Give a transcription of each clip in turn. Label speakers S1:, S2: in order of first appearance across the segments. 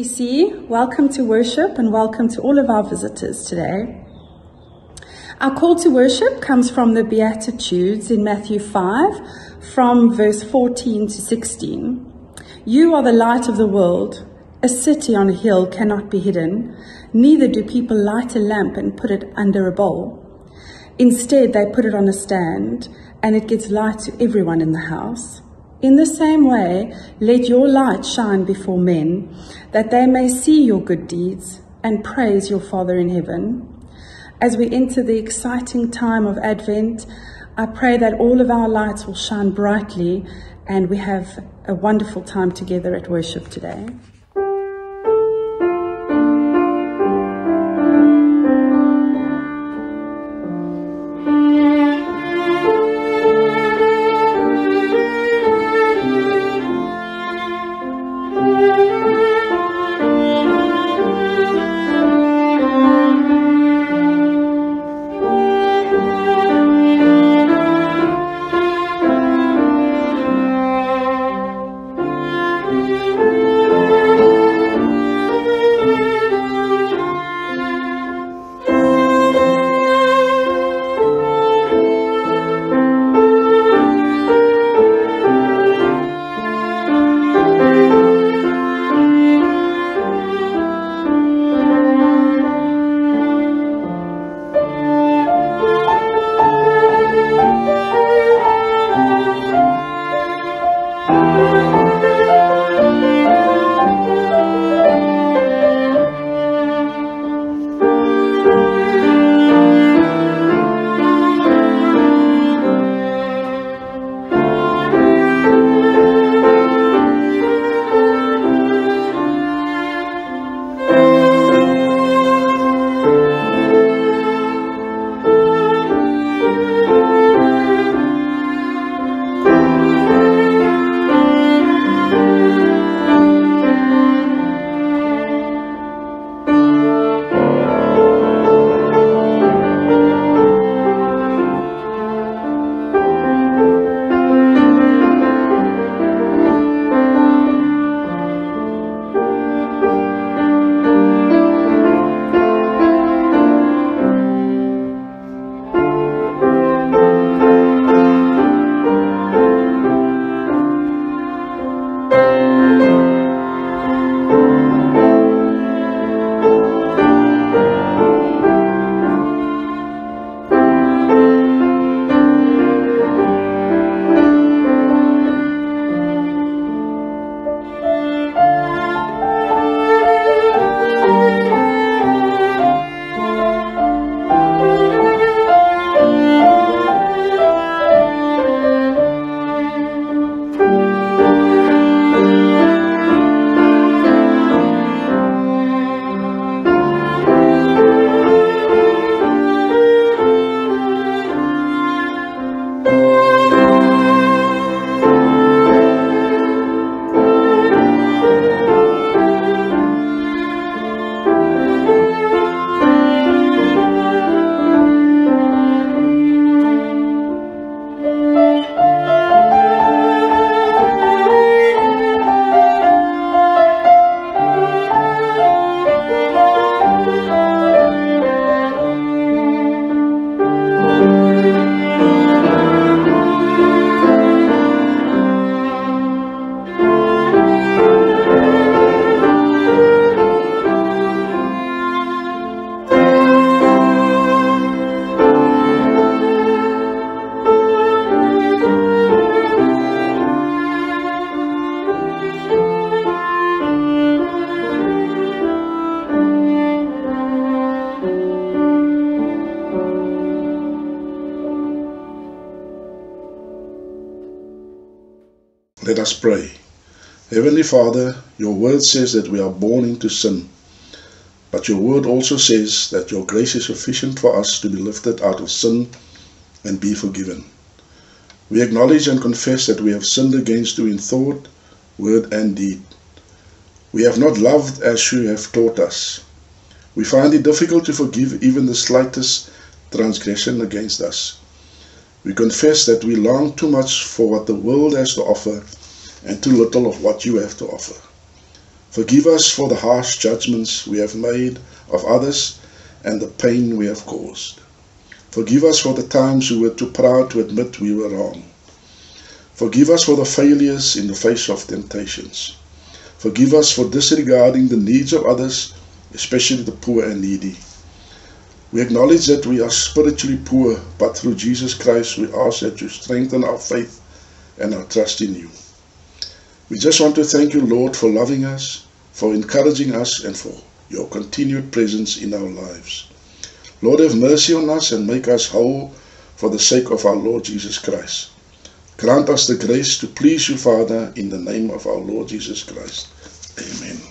S1: Welcome to worship and welcome to all of our visitors today. Our call to worship comes from the Beatitudes in Matthew 5, from verse 14 to 16. You are the light of the world. A city on a hill cannot be hidden, neither do people light a lamp and put it under a bowl. Instead, they put it on a stand, and it gives light to everyone in the house. In the same way, let your light shine before men, that they may see your good deeds and praise your Father in heaven. As we enter the exciting time of Advent, I pray that all of our lights will shine brightly and we have a wonderful time together at worship today.
S2: Let us pray. Heavenly Father, your word says that we are born into sin. But your word also says that your grace is sufficient for us to be lifted out of sin and be forgiven. We acknowledge and confess that we have sinned against you in thought, word, and deed. We have not loved as you have taught us. We find it difficult to forgive even the slightest transgression against us. We confess that we long too much for what the world has to offer and too little of what you have to offer. Forgive us for the harsh judgments we have made of others and the pain we have caused. Forgive us for the times we were too proud to admit we were wrong. Forgive us for the failures in the face of temptations. Forgive us for disregarding the needs of others, especially the poor and needy. We acknowledge that we are spiritually poor, but through Jesus Christ we ask that you strengthen our faith and our trust in you. We just want to thank you, Lord, for loving us, for encouraging us, and for your continued presence in our lives. Lord, have mercy on us and make us whole for the sake of our Lord Jesus Christ. Grant us the grace to please you, Father, in the name of our Lord Jesus Christ. Amen.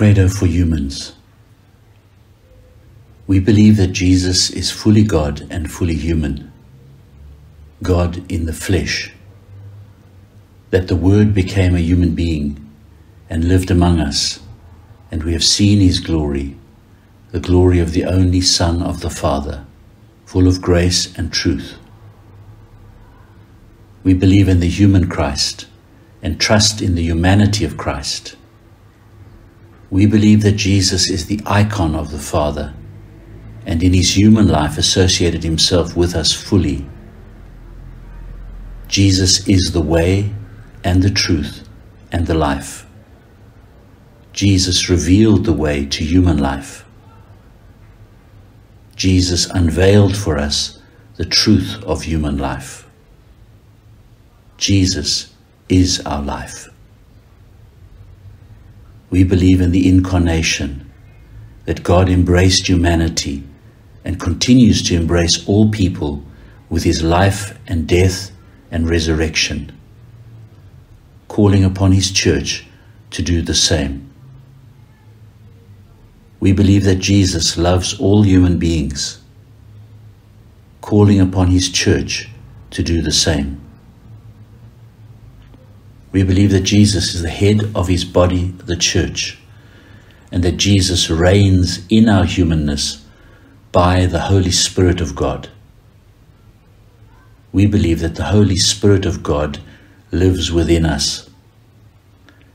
S3: Credo for humans. We believe that Jesus is fully God and fully human, God in the flesh, that the Word became a human being and lived among us, and we have seen his glory, the glory of the only Son of the Father, full of grace and truth. We believe in the human Christ and trust in the humanity of Christ we believe that Jesus is the icon of the Father and in his human life associated himself with us fully. Jesus is the way and the truth and the life. Jesus revealed the way to human life. Jesus unveiled for us the truth of human life. Jesus is our life. We believe in the incarnation, that God embraced humanity and continues to embrace all people with his life and death and resurrection, calling upon his church to do the same. We believe that Jesus loves all human beings, calling upon his church to do the same. We believe that Jesus is the head of his body, the church, and that Jesus reigns in our humanness by the Holy Spirit of God. We believe that the Holy Spirit of God lives within us,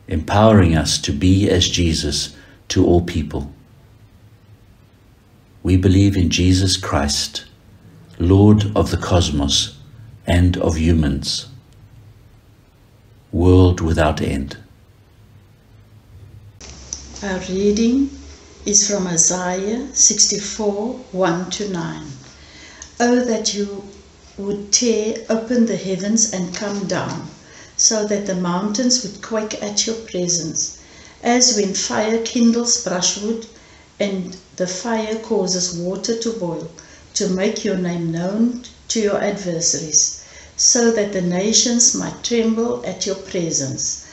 S3: empowering us to be as Jesus to all people. We believe in Jesus Christ, Lord of the cosmos and of humans world without end.
S4: Our reading is from Isaiah 64 1 to 9. Oh, that you would tear open the heavens and come down, so that the mountains would quake at your presence, as when fire kindles brushwood and the fire causes water to boil, to make your name known to your adversaries so that the nations might tremble at your presence.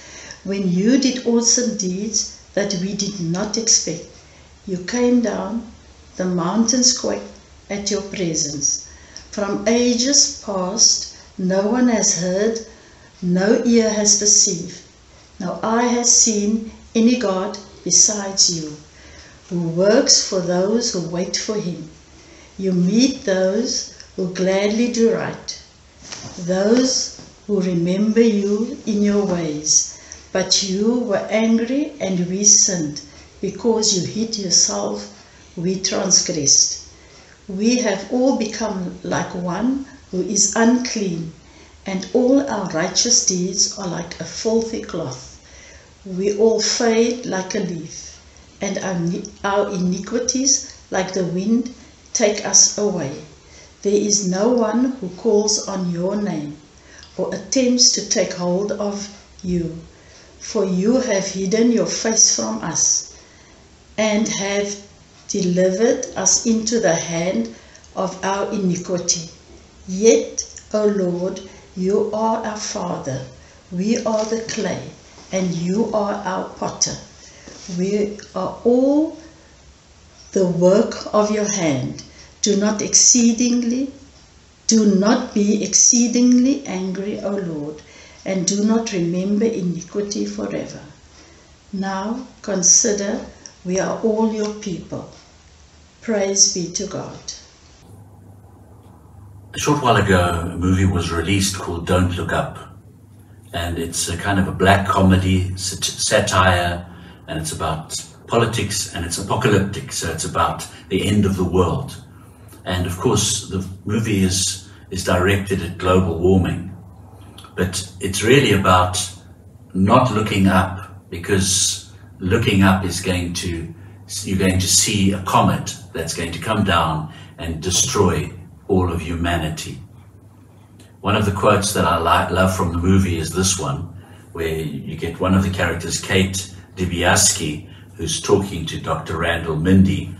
S4: When you did awesome deeds that we did not expect, you came down, the mountains quaked at your presence. From ages past, no one has heard, no ear has perceived, no eye has seen any God besides you, who works for those who wait for him. You meet those who gladly do right those who remember you in your ways. But you were angry and we sinned. Because you hid yourself, we transgressed. We have all become like one who is unclean, and all our righteous deeds are like a filthy cloth. We all fade like a leaf, and our, our iniquities, like the wind, take us away. There is no one who calls on your name or attempts to take hold of you, for you have hidden your face from us and have delivered us into the hand of our iniquity. Yet, O Lord, you are our Father, we are the clay, and you are our potter. We are all the work of your hand do not exceedingly, do not be exceedingly angry, O Lord, and do not remember iniquity forever. Now consider we are all your people. Praise be to God.
S3: A short while ago, a movie was released called Don't Look Up. And it's a kind of a black comedy, satire, and it's about politics and it's apocalyptic. So it's about the end of the world. And of course, the movie is, is directed at global warming. But it's really about not looking up because looking up is going to, you're going to see a comet that's going to come down and destroy all of humanity. One of the quotes that I like, love from the movie is this one, where you get one of the characters, Kate Dibiasky, who's talking to Dr. Randall Mindy,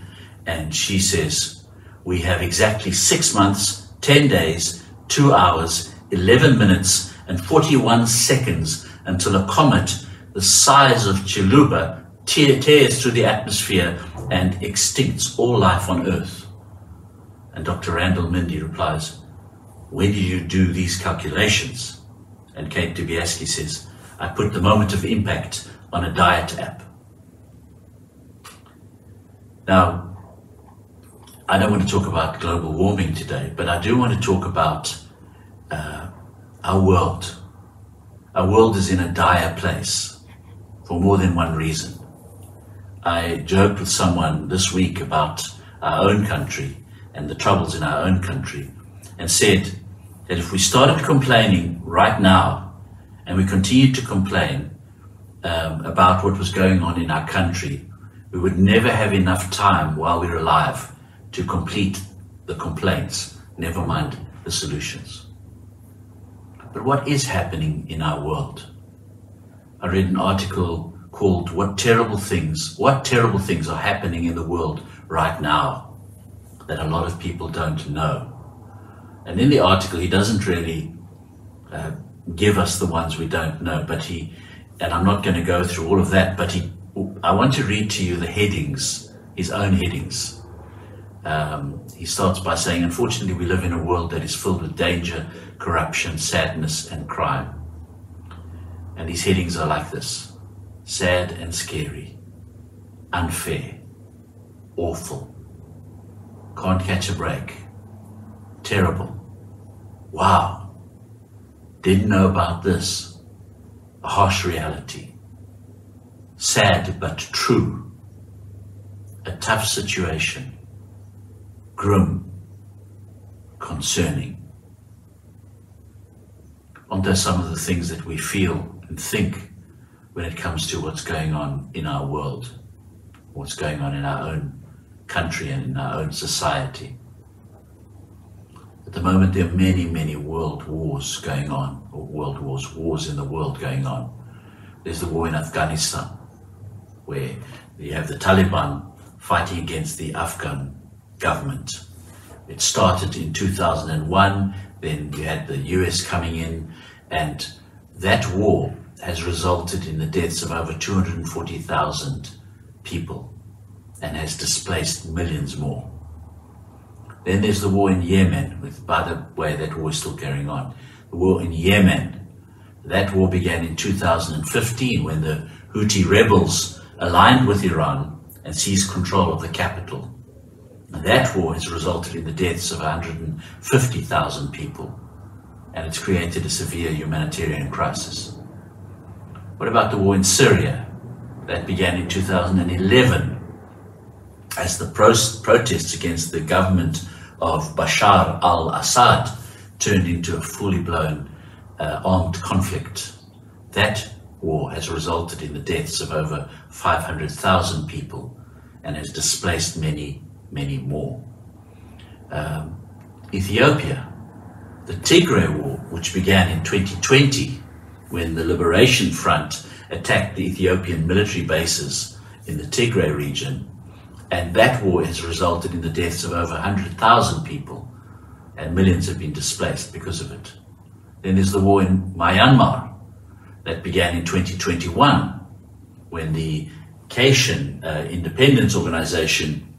S3: and she says, we have exactly six months, 10 days, 2 hours, 11 minutes, and 41 seconds until a comet the size of Chiluba tears through the atmosphere and extincts all life on Earth. And Dr. Randall Mindy replies, When do you do these calculations? And Kate Dibiasky says, I put the moment of impact on a diet app. Now, I don't want to talk about global warming today, but I do want to talk about uh, our world. Our world is in a dire place for more than one reason. I joked with someone this week about our own country and the troubles in our own country and said that if we started complaining right now and we continued to complain um, about what was going on in our country, we would never have enough time while we're alive to complete the complaints, never mind the solutions. But what is happening in our world? I read an article called What Terrible Things, What Terrible Things Are Happening in the World Right Now that a lot of people don't know. And in the article, he doesn't really uh, give us the ones we don't know, but he, and I'm not going to go through all of that, but he, I want to read to you the headings, his own headings. Um, he starts by saying, Unfortunately, we live in a world that is filled with danger, corruption, sadness, and crime. And these headings are like this sad and scary, unfair, awful, can't catch a break, terrible, wow, didn't know about this, a harsh reality, sad but true, a tough situation, grim, concerning. Aren't those some of the things that we feel and think when it comes to what's going on in our world, what's going on in our own country and in our own society? At the moment, there are many, many world wars going on, or world wars, wars in the world going on. There's the war in Afghanistan, where you have the Taliban fighting against the Afghan government. It started in 2001, then you had the US coming in, and that war has resulted in the deaths of over 240,000 people and has displaced millions more. Then there's the war in Yemen, with, by the way, that war is still carrying on. The war in Yemen, that war began in 2015 when the Houthi rebels aligned with Iran and seized control of the capital. That war has resulted in the deaths of 150,000 people, and it's created a severe humanitarian crisis. What about the war in Syria? That began in 2011 as the protests against the government of Bashar al Assad turned into a fully blown uh, armed conflict. That war has resulted in the deaths of over 500,000 people and has displaced many, many more. Um, Ethiopia, the Tigray War, which began in 2020 when the Liberation Front attacked the Ethiopian military bases in the Tigray region, and that war has resulted in the deaths of over 100,000 people, and millions have been displaced because of it. Then there's the war in Myanmar that began in 2021 when the Kachin uh, Independence Organization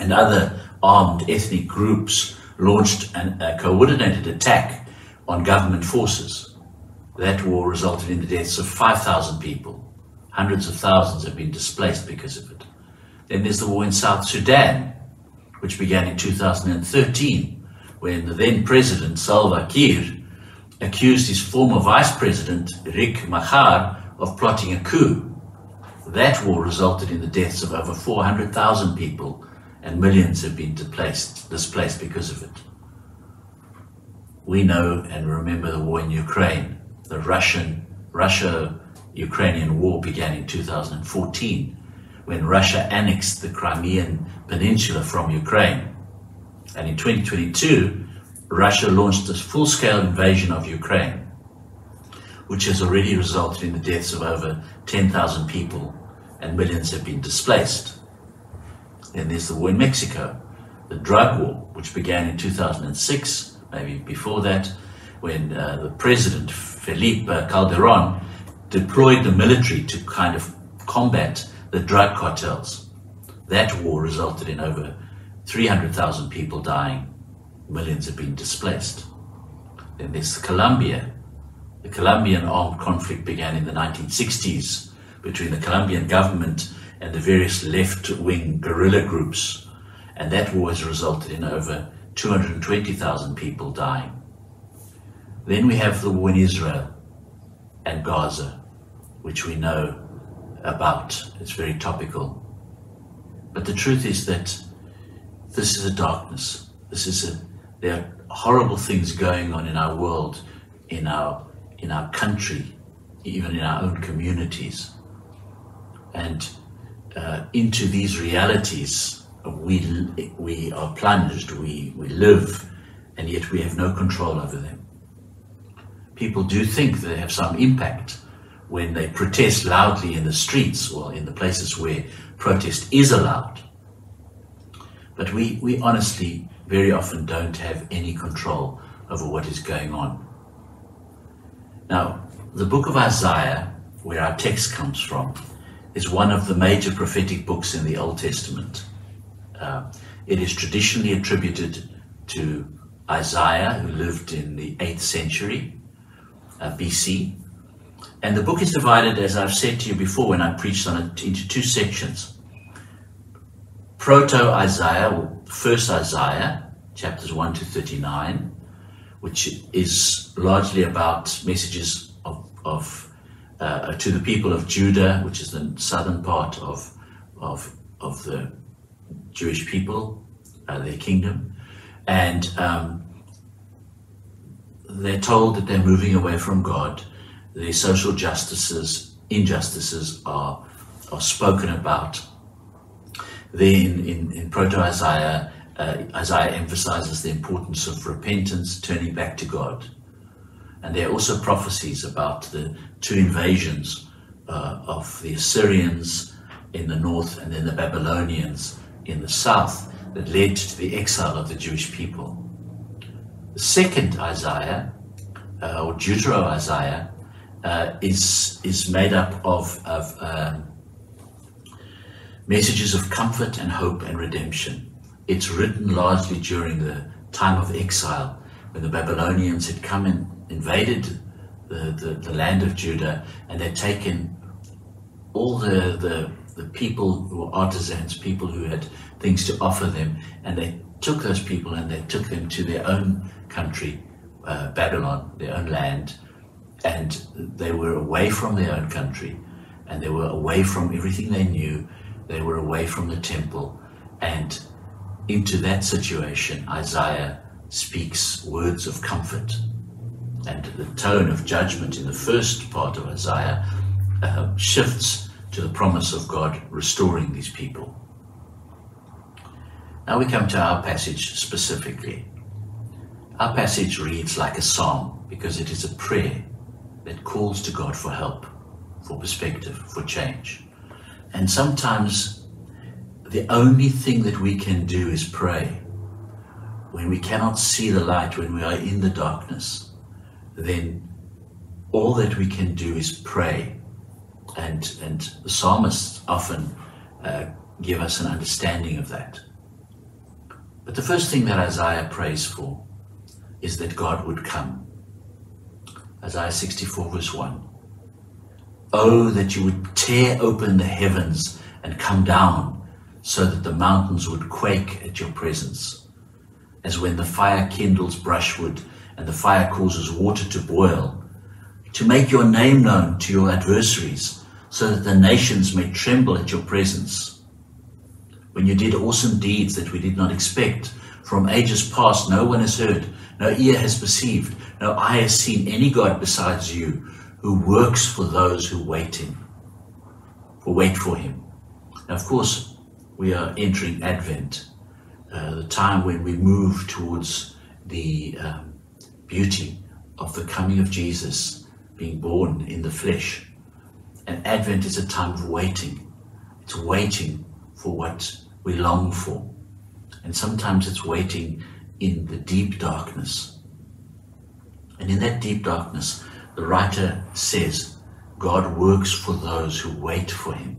S3: and other armed ethnic groups launched an, a coordinated attack on government forces. That war resulted in the deaths of 5,000 people. Hundreds of thousands have been displaced because of it. Then there's the war in South Sudan, which began in 2013, when the then president Salva Kiir accused his former vice president Riek Machar of plotting a coup. That war resulted in the deaths of over 400,000 people, and millions have been displaced, displaced because of it. We know and remember the war in Ukraine. The Russian Russia Ukrainian war began in 2014 when Russia annexed the Crimean Peninsula from Ukraine. And in 2022, Russia launched a full scale invasion of Ukraine, which has already resulted in the deaths of over 10,000 people and millions have been displaced. Then there's the war in Mexico, the drug war, which began in 2006, maybe before that, when uh, the president, Felipe Calderon, deployed the military to kind of combat the drug cartels. That war resulted in over 300,000 people dying. Millions have been displaced. Then there's Colombia. The Colombian armed conflict began in the 1960s between the Colombian government and the various left-wing guerrilla groups. And that war has resulted in over 220,000 people dying. Then we have the war in Israel and Gaza, which we know about. It's very topical. But the truth is that this is a darkness. This is a, there are horrible things going on in our world, in our, in our country, even in our own communities. And uh, into these realities, we, we are plunged, we, we live, and yet we have no control over them. People do think they have some impact when they protest loudly in the streets or in the places where protest is allowed. But we, we honestly very often don't have any control over what is going on. Now, the book of Isaiah, where our text comes from, is one of the major prophetic books in the Old Testament. Uh, it is traditionally attributed to Isaiah, who lived in the 8th century uh, BC. And the book is divided, as I've said to you before when I preached on it, into two sections. Proto Isaiah, first Isaiah, chapters 1 to 39, which is largely about messages of, of uh, to the people of Judah, which is the southern part of, of, of the Jewish people, uh, their kingdom. And um, they're told that they're moving away from God. The social justices, injustices are, are spoken about. Then in, in Proto Isaiah, uh, Isaiah emphasizes the importance of repentance, turning back to God. And there are also prophecies about the two invasions uh, of the Assyrians in the north and then the Babylonians in the south that led to the exile of the Jewish people. The second Isaiah, uh, or Deutero Isaiah, uh, is, is made up of, of um, messages of comfort and hope and redemption. It's written largely during the time of exile when the Babylonians had come and invaded the, the, the land of Judah and they'd taken all the, the, the people who were artisans, people who had things to offer them, and they took those people and they took them to their own country, uh, Babylon, their own land, and they were away from their own country and they were away from everything they knew. They were away from the temple and into that situation, Isaiah speaks words of comfort. And the tone of judgment in the first part of Isaiah uh, shifts to the promise of God restoring these people. Now we come to our passage specifically. Our passage reads like a psalm because it is a prayer that calls to God for help, for perspective, for change. And sometimes the only thing that we can do is pray. When we cannot see the light, when we are in the darkness, then all that we can do is pray. And, and the psalmists often uh, give us an understanding of that. But the first thing that Isaiah prays for is that God would come. Isaiah 64, verse 1. Oh, that you would tear open the heavens and come down so that the mountains would quake at your presence. As when the fire kindles brushwood and the fire causes water to boil, to make your name known to your adversaries, so that the nations may tremble at your presence. When you did awesome deeds that we did not expect, from ages past no one has heard, no ear has perceived, no eye has seen any God besides you, who works for those who wait him, who wait for him. Now, of course, we are entering Advent, uh, the time when we move towards the um, beauty of the coming of Jesus being born in the flesh. And Advent is a time of waiting. It's waiting for what we long for. And sometimes it's waiting in the deep darkness. And in that deep darkness, the writer says, God works for those who wait for him.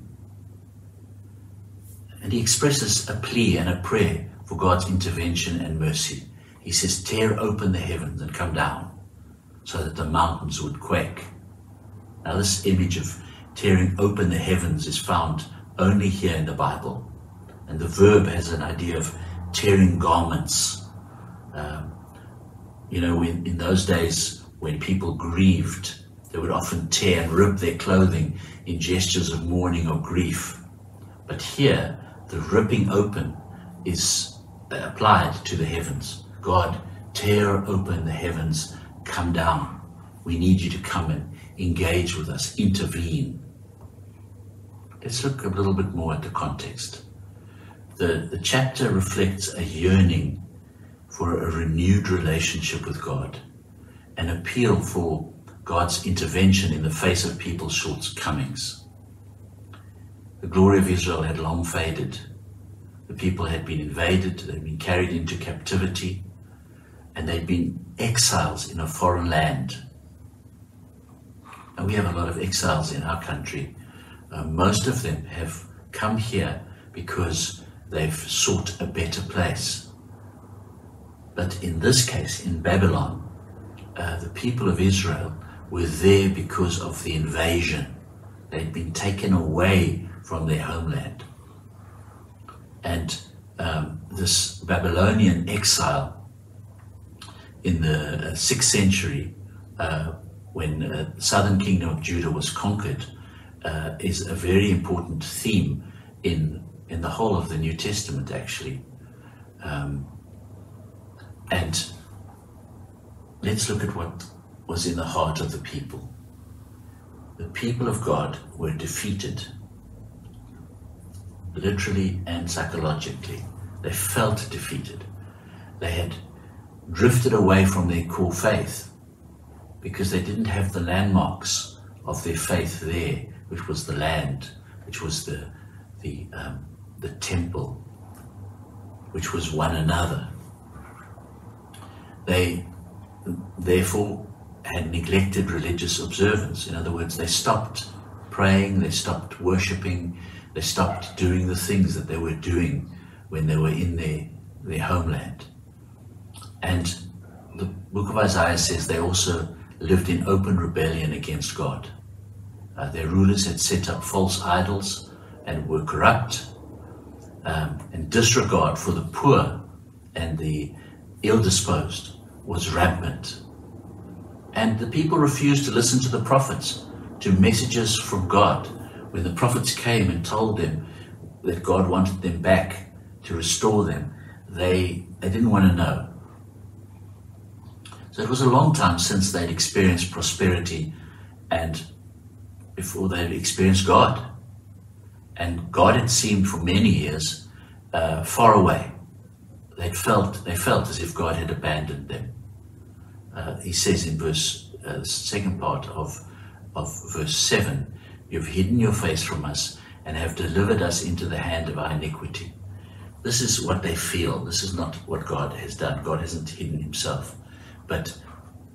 S3: And he expresses a plea and a prayer for God's intervention and mercy. He says, Tear open the heavens and come down so that the mountains would quake. Now, this image of tearing open the heavens is found only here in the Bible. And the verb has an idea of tearing garments. Um, you know, in, in those days when people grieved, they would often tear and rip their clothing in gestures of mourning or grief. But here, the ripping open is applied to the heavens. God, tear open the heavens, come down. We need you to come and engage with us, intervene. Let's look a little bit more at the context. the, the chapter reflects a yearning for a renewed relationship with God, an appeal for God's intervention in the face of people's shortcomings. The glory of Israel had long faded. The people had been invaded, they'd been carried into captivity, and they'd been exiles in a foreign land. And we have a lot of exiles in our country. Uh, most of them have come here because they've sought a better place. But in this case, in Babylon, uh, the people of Israel were there because of the invasion. They'd been taken away from their homeland. And um, this Babylonian exile in the 6th uh, century, uh, when the uh, southern kingdom of Judah was conquered, uh, is a very important theme in in the whole of the New Testament, actually. Um, and let's look at what was in the heart of the people. The people of God were defeated, literally and psychologically. They felt defeated. They had drifted away from their core faith because they didn't have the landmarks of their faith there, which was the land, which was the, the um, the temple, which was one another. They therefore had neglected religious observance. In other words, they stopped praying, they stopped worshipping, they stopped doing the things that they were doing when they were in their, their homeland. And the book of Isaiah says they also lived in open rebellion against God. Uh, their rulers had set up false idols and were corrupt um, and disregard for the poor and the ill disposed was rampant. And the people refused to listen to the prophets, to messages from God. When the prophets came and told them that God wanted them back to restore them, they, they didn't want to know. So it was a long time since they'd experienced prosperity and before they'd experienced God. And God had seemed for many years uh, far away. They felt, they felt as if God had abandoned them. Uh, he says in verse, uh, second part of, of verse 7, You've hidden your face from us and have delivered us into the hand of our iniquity. This is what they feel. This is not what God has done. God hasn't hidden himself. But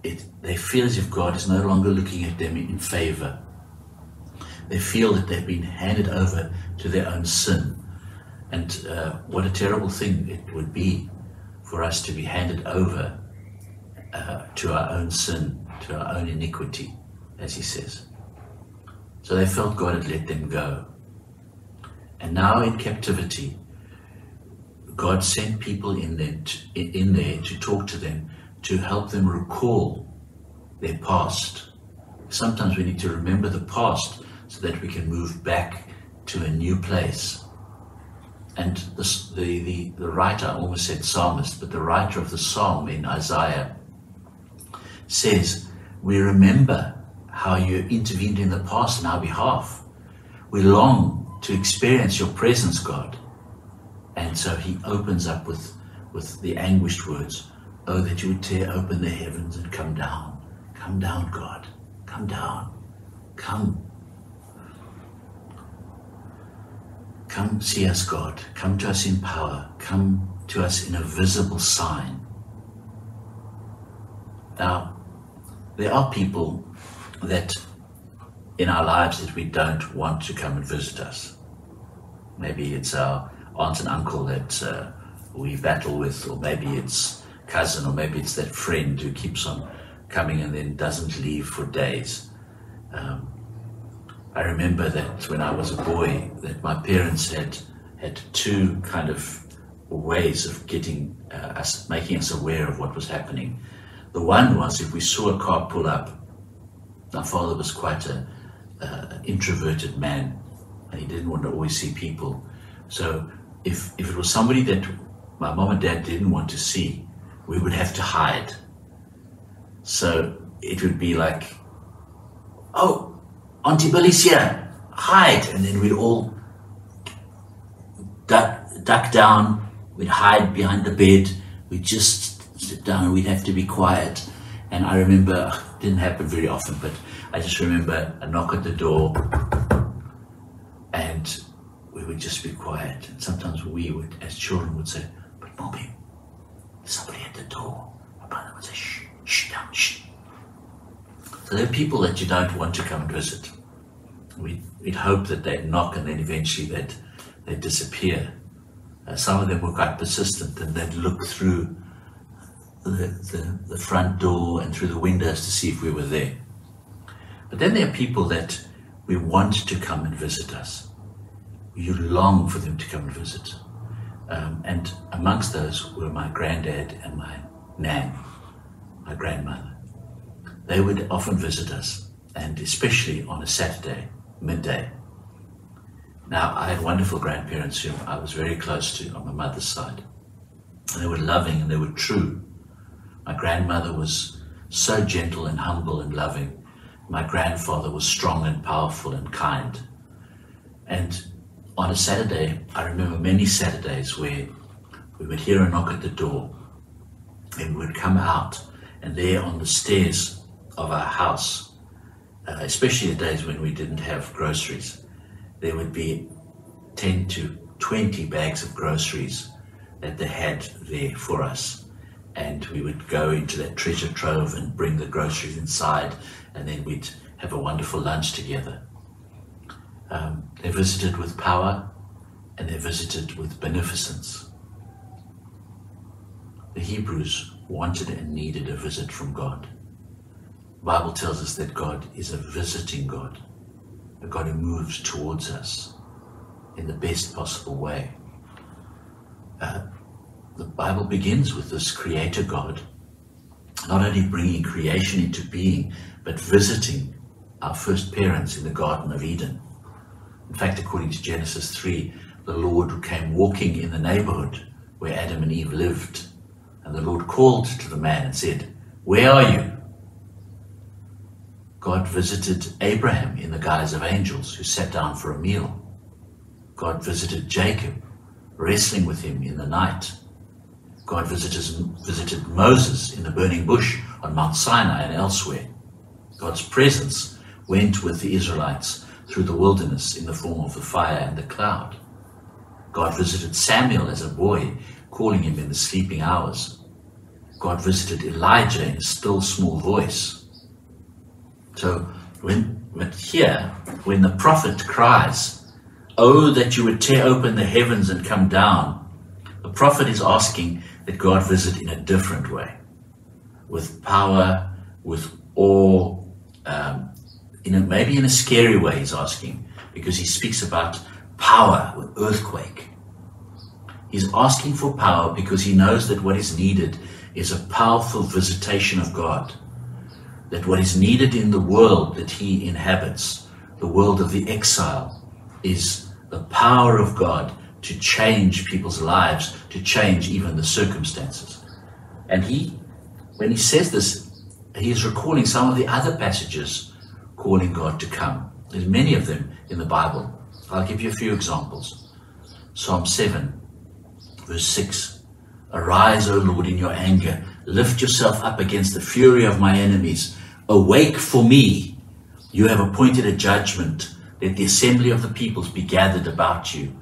S3: it, they feel as if God is no longer looking at them in favor they feel that they've been handed over to their own sin. And uh, what a terrible thing it would be for us to be handed over uh, to our own sin, to our own iniquity, as he says. So they felt God had let them go. And now in captivity, God sent people in there, to, in there to talk to them, to help them recall their past. Sometimes we need to remember the past so that we can move back to a new place. And the, the, the, the writer, I almost said psalmist, but the writer of the psalm in Isaiah says, We remember how you intervened in the past on our behalf. We long to experience your presence, God. And so he opens up with, with the anguished words, Oh, that you would tear open the heavens and come down. Come down, God. Come down. Come Come see us, God. Come to us in power. Come to us in a visible sign. Now, there are people that in our lives that we don't want to come and visit us. Maybe it's our aunt and uncle that uh, we battle with, or maybe it's cousin, or maybe it's that friend who keeps on coming and then doesn't leave for days. Um, I remember that when I was a boy, that my parents had had two kind of ways of getting uh, us, making us aware of what was happening. The one was if we saw a car pull up. My father was quite a uh, introverted man, and he didn't want to always see people. So if if it was somebody that my mom and dad didn't want to see, we would have to hide. So it would be like, oh, Auntie Belicia, hide. And then we'd all duck, duck down, we'd hide behind the bed, we'd just sit down, and we'd have to be quiet. And I remember, it didn't happen very often, but I just remember a knock at the door and we would just be quiet. And sometimes we would, as children, would say, but mommy, somebody the door. My would say, shh, shh, down, shh. So there are people that you don't want to come and visit. We'd, we'd hope that they'd knock and then eventually they'd, they'd disappear. Uh, some of them were quite persistent and they'd look through the, the, the front door and through the windows to see if we were there. But then there are people that we want to come and visit us. You long for them to come and visit. Um, and amongst those were my granddad and my nan, my grandmother. They would often visit us, and especially on a Saturday, midday. Now, I had wonderful grandparents whom I was very close to on my mother's side. And they were loving and they were true. My grandmother was so gentle and humble and loving. My grandfather was strong and powerful and kind. And on a Saturday, I remember many Saturdays where we would hear a knock at the door and we would come out and there on the stairs of our house, uh, especially the days when we didn't have groceries, there would be 10 to 20 bags of groceries that they had there for us. And we would go into that treasure trove and bring the groceries inside, and then we'd have a wonderful lunch together. Um, they visited with power and they visited with beneficence. The Hebrews wanted and needed a visit from God. The Bible tells us that God is a visiting God, a God who moves towards us in the best possible way. Uh, the Bible begins with this Creator God, not only bringing creation into being, but visiting our first parents in the Garden of Eden. In fact, according to Genesis 3, the Lord came walking in the neighborhood where Adam and Eve lived. And the Lord called to the man and said, Where are you? God visited Abraham in the guise of angels who sat down for a meal. God visited Jacob, wrestling with him in the night. God visited, visited Moses in the burning bush on Mount Sinai and elsewhere. God's presence went with the Israelites through the wilderness in the form of the fire and the cloud. God visited Samuel as a boy, calling him in the sleeping hours. God visited Elijah in a still small voice. So when but here, when the prophet cries, Oh, that you would tear open the heavens and come down, the prophet is asking that God visit in a different way, with power, with awe, um, in a, maybe in a scary way, he's asking, because he speaks about power with earthquake. He's asking for power because he knows that what is needed is a powerful visitation of God. That what is needed in the world that he inhabits, the world of the exile, is the power of God to change people's lives, to change even the circumstances. And he, when he says this, he is recalling some of the other passages calling God to come. There's many of them in the Bible. I'll give you a few examples. Psalm 7, verse 6. Arise, O Lord, in your anger. Lift yourself up against the fury of my enemies. Awake for me. You have appointed a judgment. Let the assembly of the peoples be gathered about you.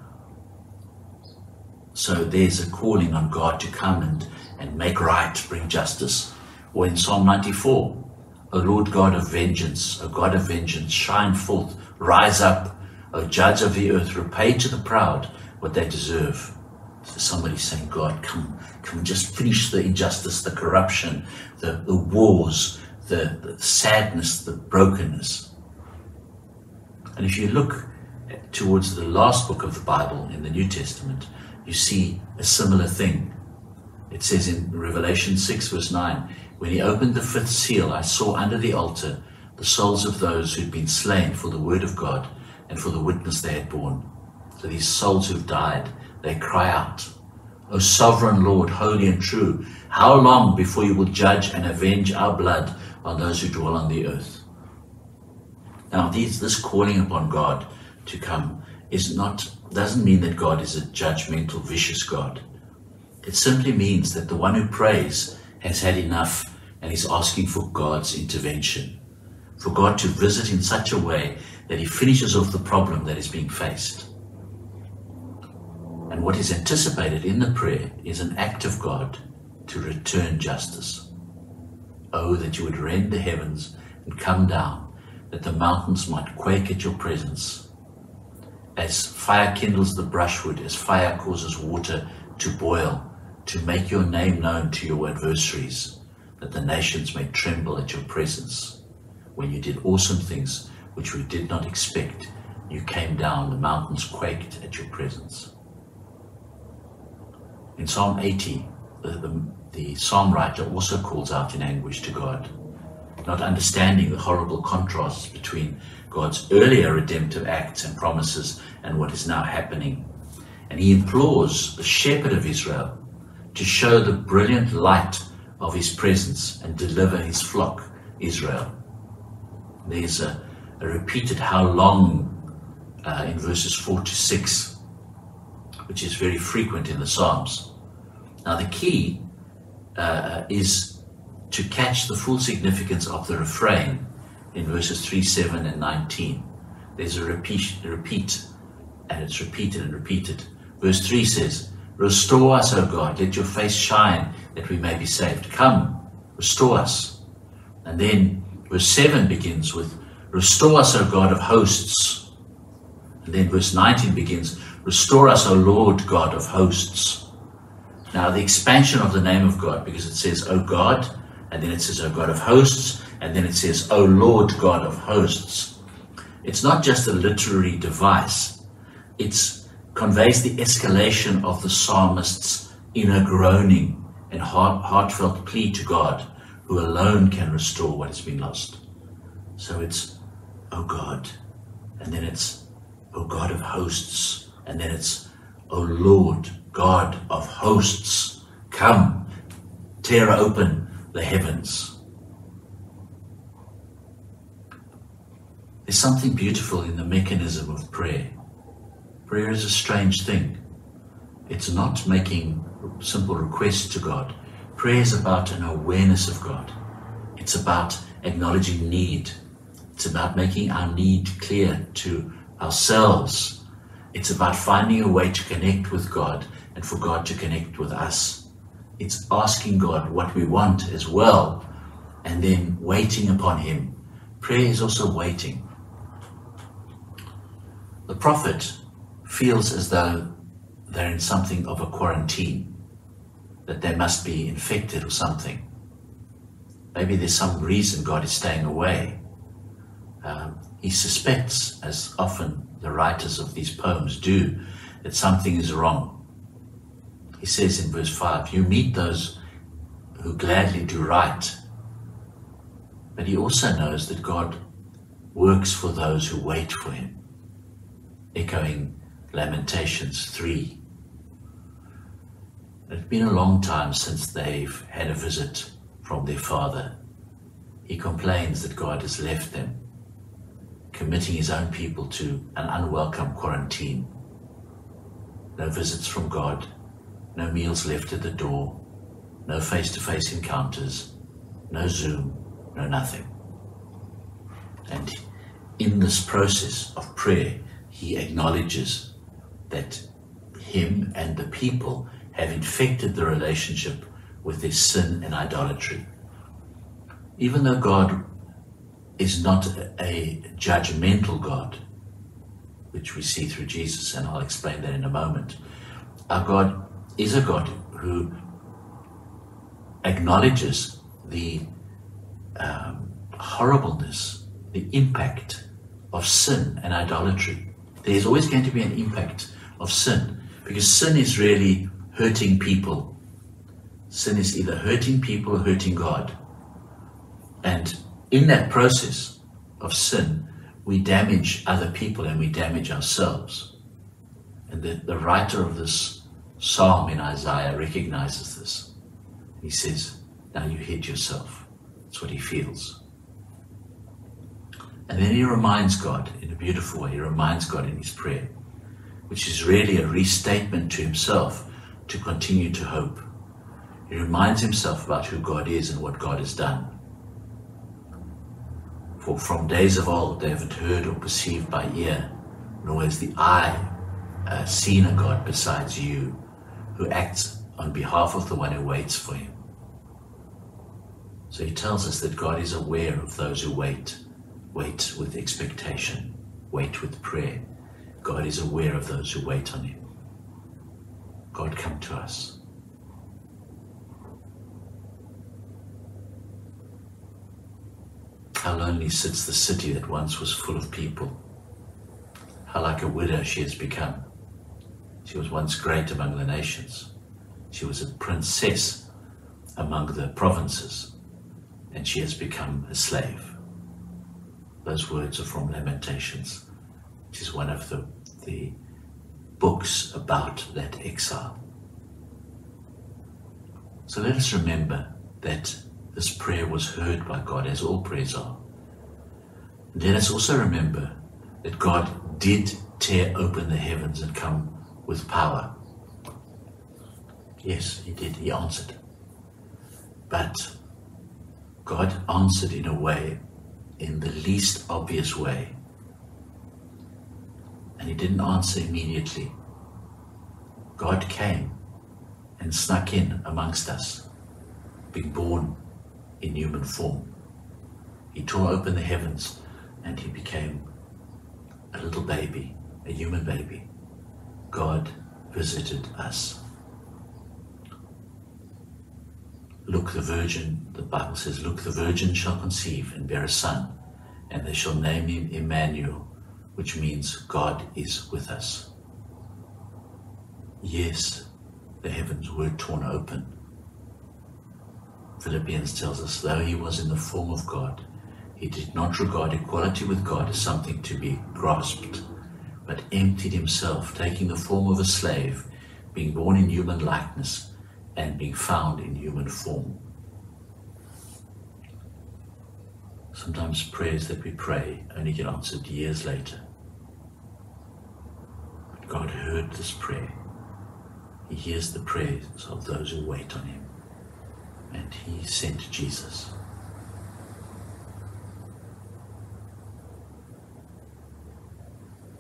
S3: So there's a calling on God to come and, and make right, bring justice. Or in Psalm 94, O Lord God of vengeance, O God of vengeance, shine forth, rise up, O judge of the earth, repay to the proud what they deserve. So somebody saying, God, come, come just finish the injustice, the corruption, the, the wars, the, the sadness, the brokenness. And if you look towards the last book of the Bible in the New Testament, you see a similar thing. It says in Revelation 6, verse 9, When he opened the fifth seal, I saw under the altar the souls of those who'd been slain for the word of God and for the witness they had borne. So these souls who've died, they cry out, O sovereign Lord, holy and true, how long before you will judge and avenge our blood on those who dwell on the earth? Now, these, this calling upon God to come is not doesn't mean that God is a judgmental, vicious God. It simply means that the one who prays has had enough and is asking for God's intervention, for God to visit in such a way that he finishes off the problem that is being faced. And what is anticipated in the prayer is an act of God to return justice. Oh, that you would rend the heavens and come down, that the mountains might quake at your presence. As fire kindles the brushwood, as fire causes water to boil, to make your name known to your adversaries, that the nations may tremble at your presence. When you did awesome things which we did not expect, you came down, the mountains quaked at your presence. In Psalm 80, the, the, the psalm writer also calls out in anguish to God, not understanding the horrible contrasts between God's earlier redemptive acts and promises and what is now happening. And he implores the shepherd of Israel to show the brilliant light of his presence and deliver his flock, Israel. There's a, a repeated how long uh, in verses 4 to 6, which is very frequent in the Psalms. Now, the key uh, is to catch the full significance of the refrain in verses 3, 7, and 19. There's a repeat, a repeat and it's repeated and repeated. Verse 3 says, Restore us, O God, let your face shine that we may be saved. Come, restore us. And then verse 7 begins with, Restore us, O God of hosts. And then verse 19 begins, Restore us, O Lord God of hosts. Now, the expansion of the name of God, because it says, O God, and then it says, O God of hosts, and then it says, O Lord God of hosts. It's not just a literary device, it's conveys the escalation of the psalmist's inner groaning and heart, heartfelt plea to God, who alone can restore what has been lost. So it's, oh God, and then it's, oh God of hosts, and then it's, oh Lord, God of hosts, come, tear open the heavens. There's something beautiful in the mechanism of prayer. Prayer is a strange thing. It's not making simple requests to God. Prayer is about an awareness of God. It's about acknowledging need. It's about making our need clear to ourselves. It's about finding a way to connect with God and for God to connect with us. It's asking God what we want as well and then waiting upon Him. Prayer is also waiting. The prophet feels as though they're in something of a quarantine, that they must be infected or something. Maybe there's some reason God is staying away. Um, he suspects, as often the writers of these poems do, that something is wrong. He says in verse 5 You meet those who gladly do right. But he also knows that God works for those who wait for him, echoing Lamentations 3. It's been a long time since they've had a visit from their father. He complains that God has left them, committing his own people to an unwelcome quarantine. No visits from God, no meals left at the door, no face to face encounters, no Zoom, no nothing. And in this process of prayer, he acknowledges that him and the people have infected the relationship with their sin and idolatry. Even though God is not a judgmental God, which we see through Jesus, and I'll explain that in a moment, our God is a God who acknowledges the um, horribleness, the impact of sin and idolatry. There's always going to be an impact of sin. Because sin is really hurting people. Sin is either hurting people or hurting God. And in that process of sin, we damage other people and we damage ourselves. And the, the writer of this psalm in Isaiah recognizes this. He says, Now you hid yourself. That's what he feels. And then he reminds God in a beautiful way. He reminds God in his prayer which is really a restatement to himself to continue to hope. He reminds himself about who God is and what God has done. For from days of old they haven't heard or perceived by ear, nor has the eye uh, seen a God besides you, who acts on behalf of the one who waits for him. So he tells us that God is aware of those who wait, wait with expectation, wait with prayer. God is aware of those who wait on him. God, come to us. How lonely sits the city that once was full of people. How like a widow she has become. She was once great among the nations. She was a princess among the provinces, and she has become a slave. Those words are from Lamentations, which is one of the, the books about that exile. So let us remember that this prayer was heard by God, as all prayers are. Let us also remember that God did tear open the heavens and come with power. Yes, He did. He answered. But God answered in a way, in the least obvious way. And He didn't answer immediately. God came and snuck in amongst us, being born in human form. He tore open the heavens and he became a little baby, a human baby. God visited us. Look, the virgin, the Bible says, Look, the virgin shall conceive and bear a son, and they shall name him Emmanuel, which means God is with us. Yes, the heavens were torn open. Philippians tells us, though he was in the form of God, he did not regard equality with God as something to be grasped, but emptied himself, taking the form of a slave, being born in human likeness, and being found in human form. Sometimes prayers that we pray only get answered years later. God heard this prayer. He hears the prayers of those who wait on Him. And He sent Jesus.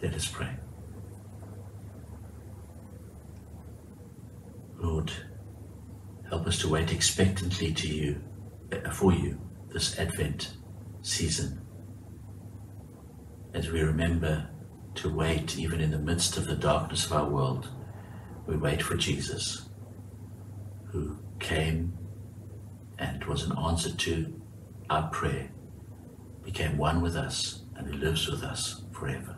S3: Let us pray. Lord, help us to wait expectantly to you, uh, for you, this Advent season. As we remember to wait even in the midst of the darkness of our world, we wait for Jesus, who came and was an answer to our prayer, became one with us, and who lives with us forever.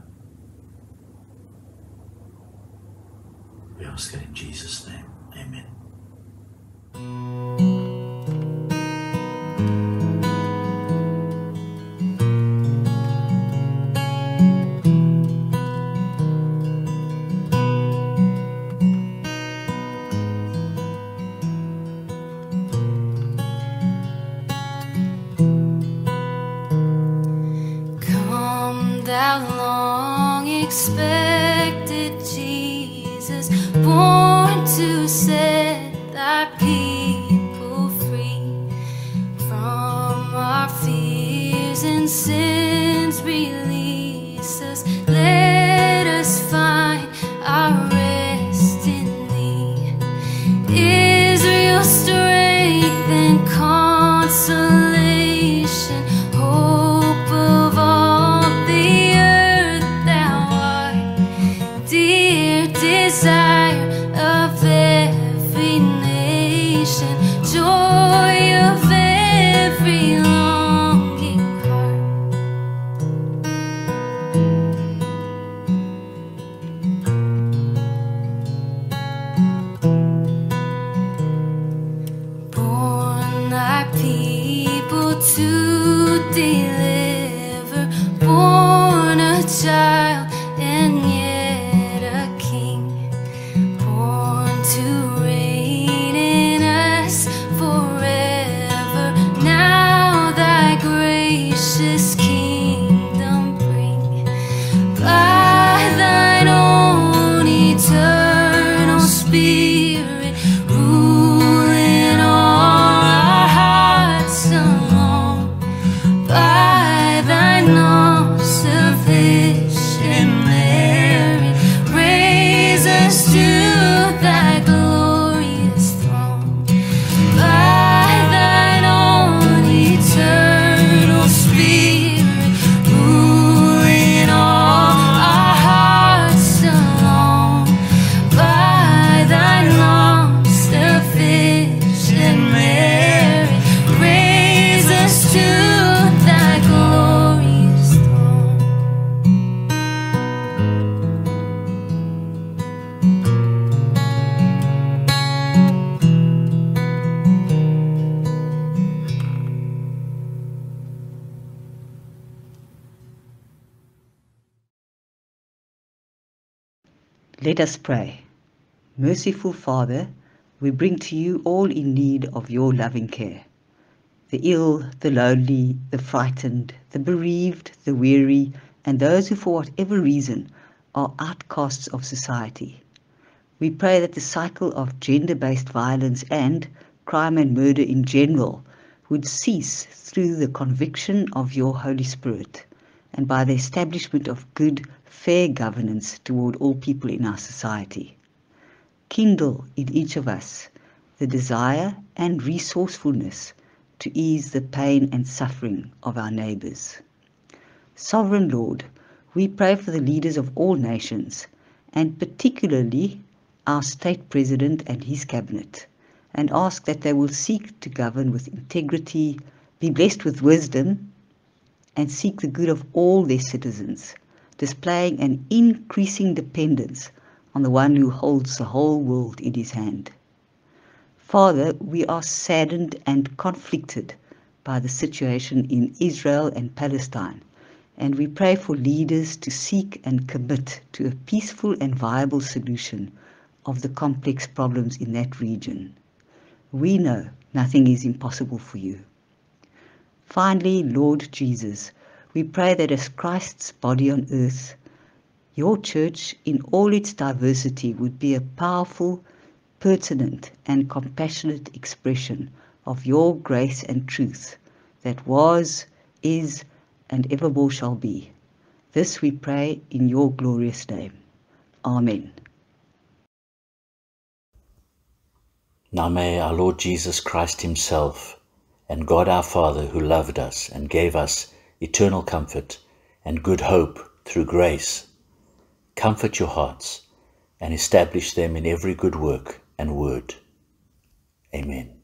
S3: We ask it in Jesus' name. Amen.
S5: Sins. Release
S6: Let us pray. Merciful Father, we bring to you all in need of your loving care. The ill, the lonely, the frightened, the bereaved, the weary, and those who, for whatever reason, are outcasts of society. We pray that the cycle of gender based violence and crime and murder in general would cease through the conviction of your Holy Spirit and by the establishment of good, fair governance toward all people in our society. Kindle in each of us the desire and resourcefulness to ease the pain and suffering of our neighbours. Sovereign Lord, we pray for the leaders of all nations, and particularly our state president and his cabinet, and ask that they will seek to govern with integrity, be blessed with wisdom, and seek the good of all their citizens, displaying an increasing dependence on the one who holds the whole world in his hand. Father, we are saddened and conflicted by the situation in Israel and Palestine, and we pray for leaders to seek and commit to a peaceful and viable solution of the complex problems in that region. We know nothing is impossible for you. Finally, Lord Jesus, we pray that as Christ's body on earth, your church in all its diversity would be a powerful, pertinent, and compassionate expression of your grace and truth that was, is, and evermore shall be. This we pray in your glorious name. Amen.
S3: Now may our Lord Jesus Christ Himself and God our Father, who loved us and gave us eternal comfort and good hope through grace, comfort your hearts and establish them in every good work and word. Amen.